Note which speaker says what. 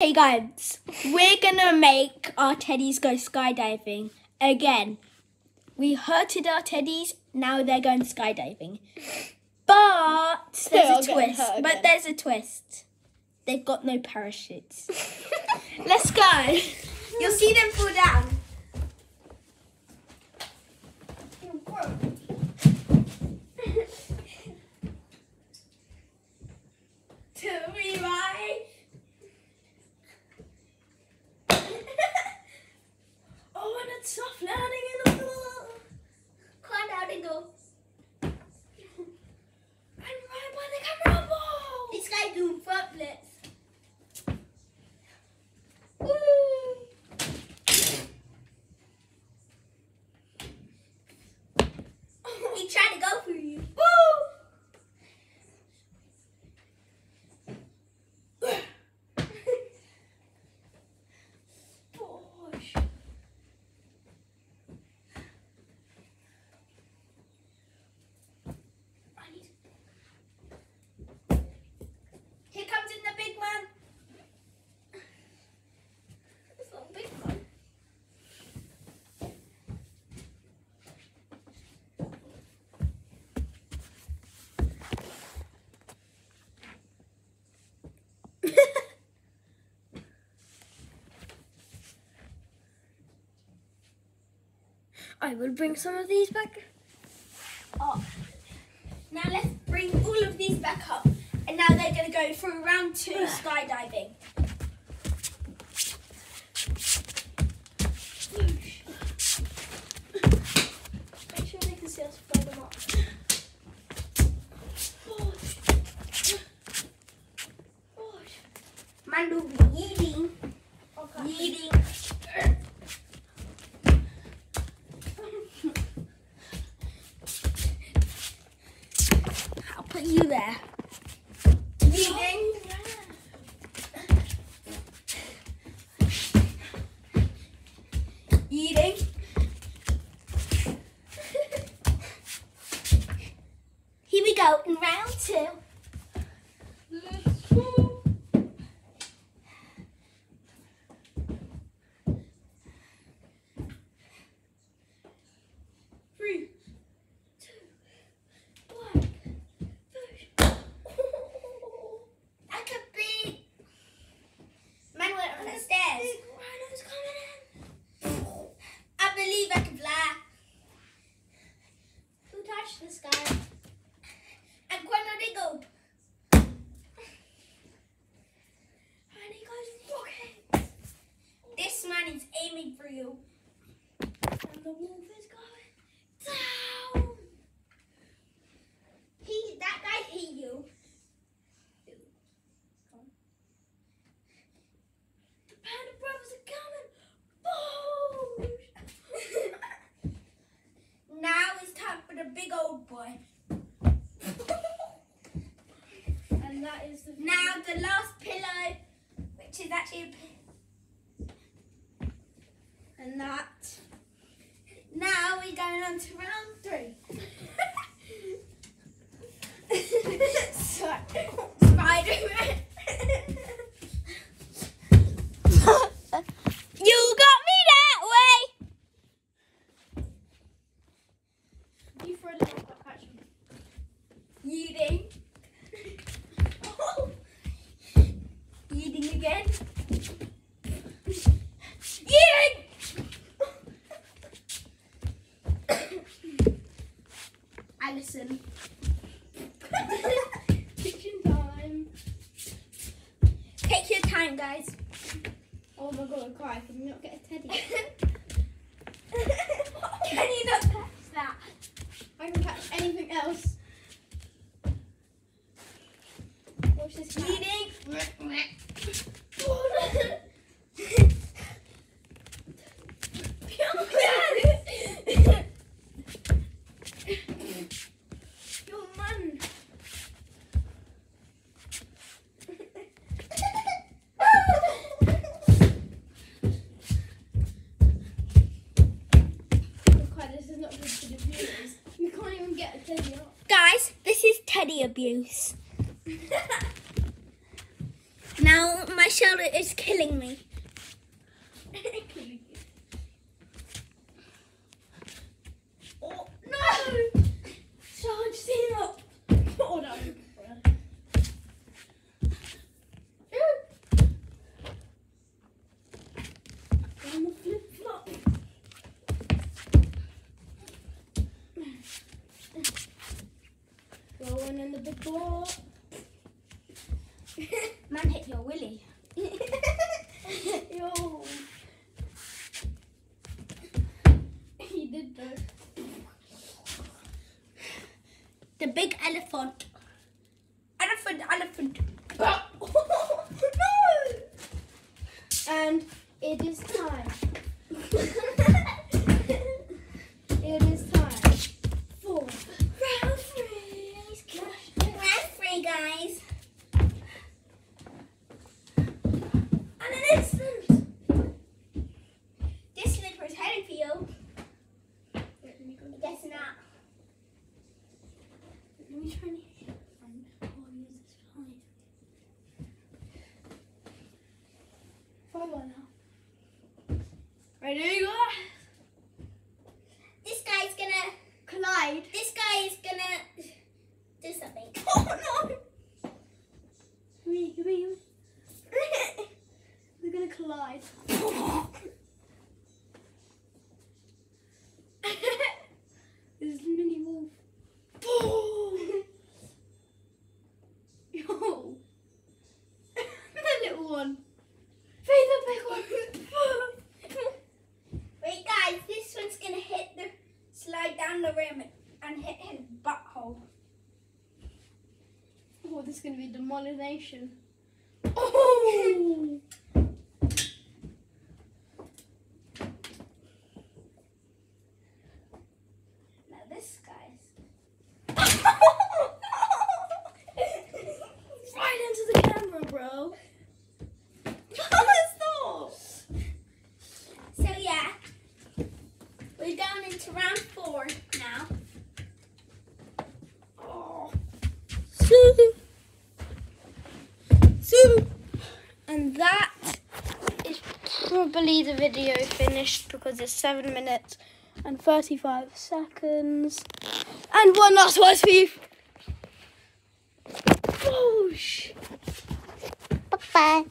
Speaker 1: Hey guys, we're gonna make our teddies go skydiving again. We hurted our teddies, now they're going skydiving. But there's a
Speaker 2: getting
Speaker 1: twist.
Speaker 2: hurt
Speaker 1: But there's a twist. They've got no parachutes. Let's go. You'll see them fall down. To rewind. oh, and it's soft landing in the floor. Climb down and go. And right by the camera ball. This guy doing front flips. Woo. he tried to go for you. Woo. Gosh. I need Here comes in the big man. It's not a big one. I will bring some of these back up. Now let's bring all of these back up. And now they're going to go through round two skydiving. Make sure they can see us fly them up. Man will be yeeting. Yeeting. Oh, in round two. Three, two, one, push. I could be. Man went on the stairs. Rhino's coming in. I believe I can fly. Who touched the sky? And cuando digo. And he goes rocket. This man is aiming for you. And the wolf is going down. He, that guy hit you. The Panda Brothers are coming. Boom. now it's time for the big old boy.
Speaker 2: And that is the
Speaker 1: Now the last pillow, which is and that. Now we're going on to round three. Spider-Man. you got me that way.
Speaker 2: You him. Kitchen time.
Speaker 1: Take your time, guys.
Speaker 2: Oh my god, I cry. Can you not get a teddy?
Speaker 1: Can you not Guys, this is teddy abuse. now my shoulder is killing me.
Speaker 2: going in the big ball.
Speaker 1: Man hit your willy.
Speaker 2: Yo. He did though.
Speaker 1: The big elephant.
Speaker 2: Ready, go.
Speaker 1: This guy's gonna
Speaker 2: collide.
Speaker 1: This guy is gonna do something.
Speaker 2: Oh no! Come here, come here. We're gonna collide. modernization. probably the video finished because it's 7 minutes and 35 seconds. And one last word for you.
Speaker 1: Bye-bye.